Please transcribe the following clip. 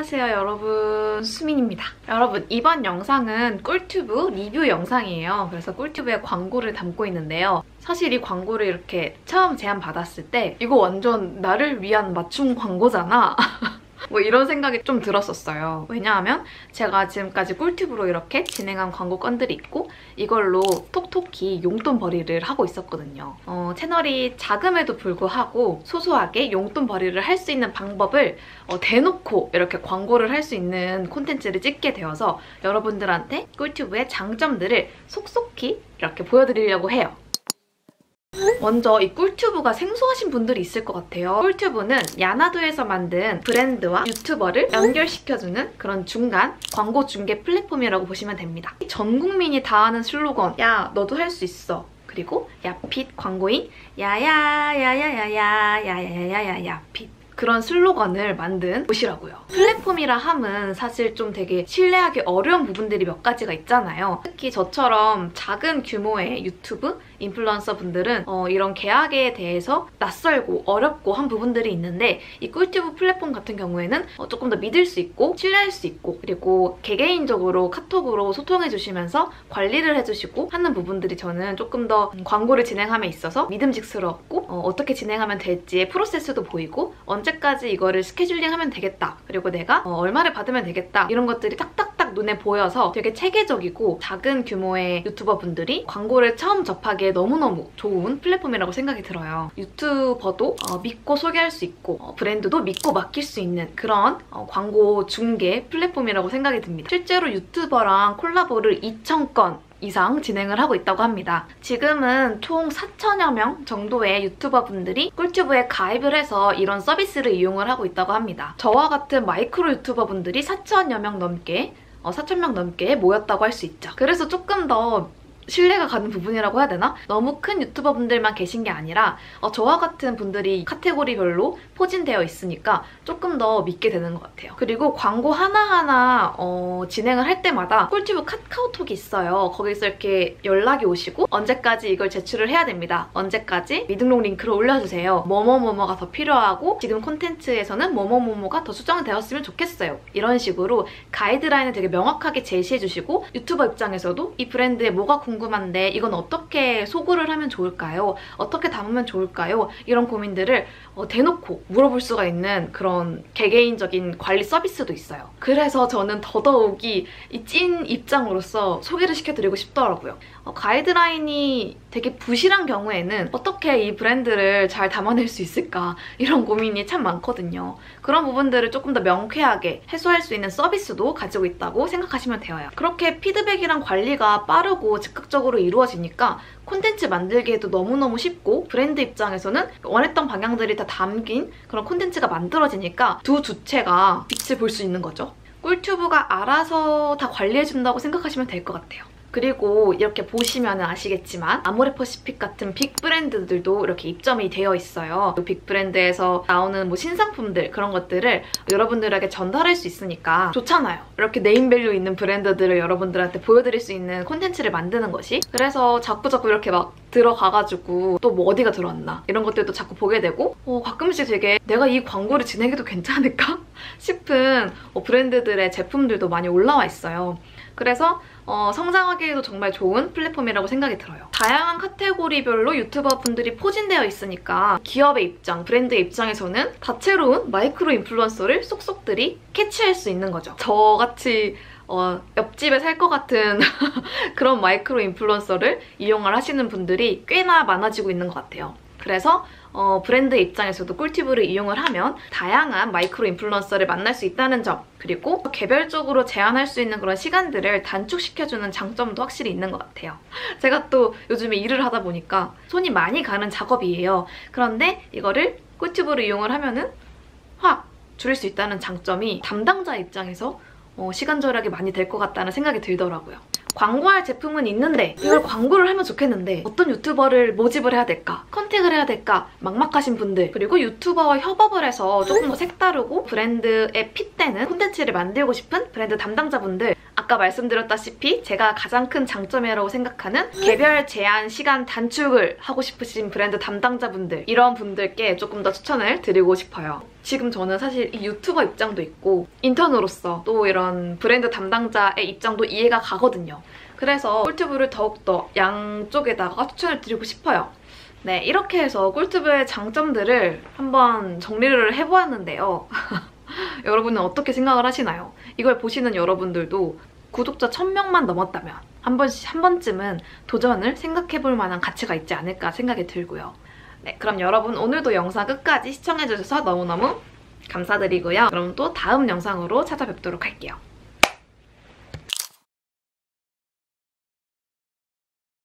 안녕하세요 여러분 수민입니다. 여러분 이번 영상은 꿀튜브 리뷰 영상이에요. 그래서 꿀튜브에 광고를 담고 있는데요. 사실 이 광고를 이렇게 처음 제안받았을 때 이거 완전 나를 위한 맞춤 광고잖아. 뭐 이런 생각이 좀 들었었어요. 왜냐하면 제가 지금까지 꿀팁으로 이렇게 진행한 광고 건들이 있고 이걸로 톡톡히 용돈 벌이를 하고 있었거든요. 어, 채널이 작음에도 불구하고 소소하게 용돈 벌이를 할 수 있는 방법을 어, 대놓고 이렇게 광고를 할 수 있는 콘텐츠를 찍게 되어서 여러분들한테 꿀튜브의 장점들을 속속히 이렇게 보여드리려고 해요. 먼저 이 꿀튜브가 생소하신 분들이 있을 것 같아요. 꿀튜브는 야나도에서 만든 브랜드와 유튜버를 연결시켜주는 그런 중간 광고 중개 플랫폼이라고 보시면 됩니다. 전 국민이 다 아는 슬로건 야 너도 할 수 있어. 그리고 야핏 광고인 야야야야야야야야야야야 야핏 그런 슬로건을 만든 곳이라고요. 플랫폼이라 함은 사실 좀 되게 신뢰하기 어려운 부분들이 몇 가지가 있잖아요. 특히 저처럼 작은 규모의 유튜브 인플루언서 분들은 어, 이런 계약에 대해서 낯설고 어렵고 한 부분들이 있는데 이 꿀튜브 플랫폼 같은 경우에는 어, 조금 더 믿을 수 있고 신뢰할 수 있고 그리고 개개인적으로 카톡으로 소통해주시면서 관리를 해주시고 하는 부분들이 저는 조금 더 광고를 진행함에 있어서 믿음직스럽고 어, 떻게 진행하면 될지의 프로세스도 보이고 언제까지 이거를 스케줄링하면 되겠다 그리고 내가 어, 얼마를 받으면 되겠다 이런 것들이 딱딱 딱 눈에 보여서 되게 체계적이고 작은 규모의 유튜버 분들이 광고를 처음 접하기에 너무너무 좋은 플랫폼이라고 생각이 들어요. 유튜버도 어, 믿고 소개할 수 있고 어, 브랜드도 믿고 맡길 수 있는 그런 어, 광고 중개 플랫폼이라고 생각이 듭니다. 실제로 유튜버랑 콜라보를 2,000건 이상 진행을 하고 있다고 합니다. 지금은 총 4천여 명 정도의 유튜버 분들이 꿀튜브에 가입을 해서 이런 서비스를 이용을 하고 있다고 합니다. 저와 같은 마이크로 유튜버 분들이 4천여 명 넘게 어, 4천 명 넘게 모였다고 할 수 있죠. 그래서 조금 더 신뢰가 가는 부분이라고 해야 되나? 너무 큰 유튜버 분들만 계신 게 아니라 어, 저와 같은 분들이 카테고리별로 포진되어 있으니까 조금 더 믿게 되는 것 같아요. 그리고 광고 하나하나 어, 진행을 할 때마다 꿀튜브 카카오톡이 있어요. 거기서 이렇게 연락이 오시고 언제까지 이걸 제출을 해야 됩니다. 언제까지 미등록 링크를 올려주세요. 뭐뭐뭐뭐가 더 필요하고 지금 콘텐츠에서는 뭐뭐뭐뭐가 더 수정되었으면 좋겠어요. 이런 식으로 가이드라인을 되게 명확하게 제시해주시고 유튜버 입장에서도 이 브랜드에 뭐가 궁금 궁금한데 이건 어떻게 소구를 하면 좋을까요? 어떻게 담으면 좋을까요? 이런 고민들을 어, 대놓고 물어볼 수가 있는 그런 개개인적인 관리 서비스도 있어요. 그래서 저는 더더욱이 이 찐 입장으로서 소개를 시켜드리고 싶더라고요. 어, 가이드라인이 되게 부실한 경우에는 어떻게 이 브랜드를 잘 담아낼 수 있을까 이런 고민이 참 많거든요. 그런 부분들을 조금 더 명쾌하게 해소할 수 있는 서비스도 가지고 있다고 생각하시면 돼요. 그렇게 피드백이랑 관리가 빠르고 즉각적으로 이루어지니까 콘텐츠 만들기에도 너무너무 쉽고 브랜드 입장에서는 원했던 방향들이 다 담긴 그런 콘텐츠가 만들어지니까 두 주체가 빛을 볼 수 있는 거죠. 꿀튜브가 알아서 다 관리해준다고 생각하시면 될 것 같아요. 그리고 이렇게 보시면 아시겠지만 아모레퍼시픽 같은 big 브랜드들도 이렇게 입점이 되어 있어요. big 브랜드에서 나오는 뭐 신상품들 그런 것들을 여러분들에게 전달할 수 있으니까 좋잖아요. 이렇게 name value 있는 브랜드들을 여러분들한테 보여드릴 수 있는 콘텐츠를 만드는 것이 그래서 자꾸자꾸 이렇게 막 들어가가지고 또 뭐 어디가 들어왔나 이런 것들도 자꾸 보게 되고 어, 가끔씩 되게 내가 이 광고를 진행해도 괜찮을까 싶은 어, 브랜드들의 제품들도 많이 올라와 있어요. 그래서 어, 성장하기에도 정말 좋은 플랫폼이라고 생각이 들어요. 다양한 카테고리별로 유튜버 분들이 포진되어 있으니까 기업의 입장, 브랜드의 입장에서는 다채로운 마이크로 인플루언서를 쏙쏙들이 캐치할 수 있는 거죠. 저같이 어, 옆집에 살 것 같은 그런 마이크로 인플루언서를 이용을 하시는 분들이 꽤나 많아지고 있는 것 같아요. 그래서 어, 브랜드 입장에서도 꿀튜브를 이용을 하면 다양한 마이크로 인플루언서를 만날 수 있다는 점 그리고 개별적으로 제안할 수 있는 그런 시간들을 단축시켜주는 장점도 확실히 있는 것 같아요. 제가 또 요즘에 일을 하다 보니까 손이 많이 가는 작업이에요. 그런데 이거를 꿀튜브로 이용을 하면은 확 줄일 수 있다는 장점이 담당자 입장에서 어, 시간 절약이 많이 될 것 같다는 생각이 들더라고요. 광고할 제품은 있는데 이걸 광고를 하면 좋겠는데 어떤 유튜버를 모집을 해야 될까? 컨택을 해야 될까? 막막하신 분들 그리고 유튜버와 협업을 해서 조금 더 색다르고 브랜드에 핏되는 콘텐츠를 만들고 싶은 브랜드 담당자분들 아까 말씀드렸다시피 제가 가장 큰 장점이라고 생각하는 개별 제한 시간 단축을 하고 싶으신 브랜드 담당자분들 이런 분들께 조금 더 추천을 드리고 싶어요. 지금 저는 사실 이 유튜버 입장도 있고 인턴으로서 또 이런 브랜드 담당자의 입장도 이해가 가거든요. 그래서 꿀튜브를 더욱더 양쪽에다가 추천을 드리고 싶어요. 네, 이렇게 해서 꿀튜브의 장점들을 한번 정리를 해보았는데요. 여러분은 어떻게 생각을 하시나요? 이걸 보시는 여러분들도 구독자 1000명만 넘었다면 한 번씩 한 번쯤은 도전을 생각해볼 만한 가치가 있지 않을까 생각이 들고요. 네, 그럼 여러분 오늘도 영상 끝까지 시청해주셔서 너무너무 감사드리고요. 그럼 또 다음 영상으로 찾아뵙도록 할게요.